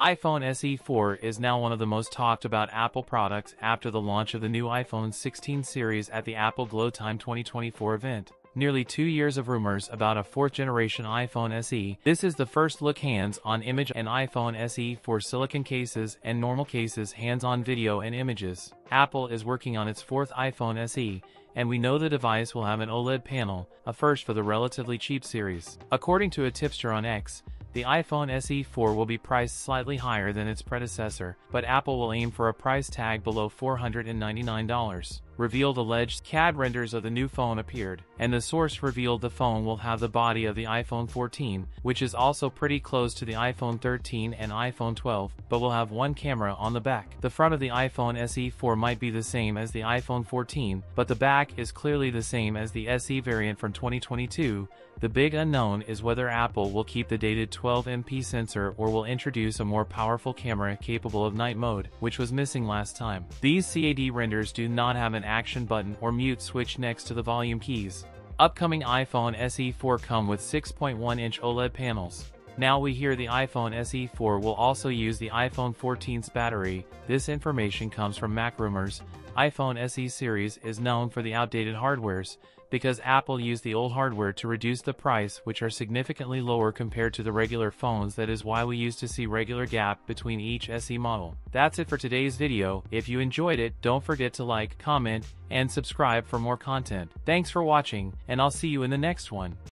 iPhone SE 4 is now one of the most talked about Apple products after the launch of the new iPhone 16 series at the Apple Glow Time 2024 event. Nearly two years of rumors about a fourth generation iPhone SE. This is the first look hands on image and iPhone SE 4 silicon cases and normal cases hands on video and images. Apple is working on its fourth iPhone SE, and we know the device will have an OLED panel, a first for the relatively cheap series. According to a tipster on X, the iPhone SE 4 will be priced slightly higher than its predecessor, but Apple will aim for a price tag below $499 revealed alleged CAD renders of the new phone appeared, and the source revealed the phone will have the body of the iPhone 14, which is also pretty close to the iPhone 13 and iPhone 12, but will have one camera on the back. The front of the iPhone SE 4 might be the same as the iPhone 14, but the back is clearly the same as the SE variant from 2022. The big unknown is whether Apple will keep the dated 12MP sensor or will introduce a more powerful camera capable of night mode, which was missing last time. These CAD renders do not have an action button or mute switch next to the volume keys. Upcoming iPhone SE 4 come with 6.1-inch OLED panels. Now we hear the iPhone SE 4 will also use the iPhone 14's battery. This information comes from MacRumors. iPhone SE series is known for the outdated hardwares, because Apple used the old hardware to reduce the price which are significantly lower compared to the regular phones that is why we used to see regular gap between each SE model. That's it for today's video, if you enjoyed it don't forget to like, comment, and subscribe for more content. Thanks for watching, and I'll see you in the next one.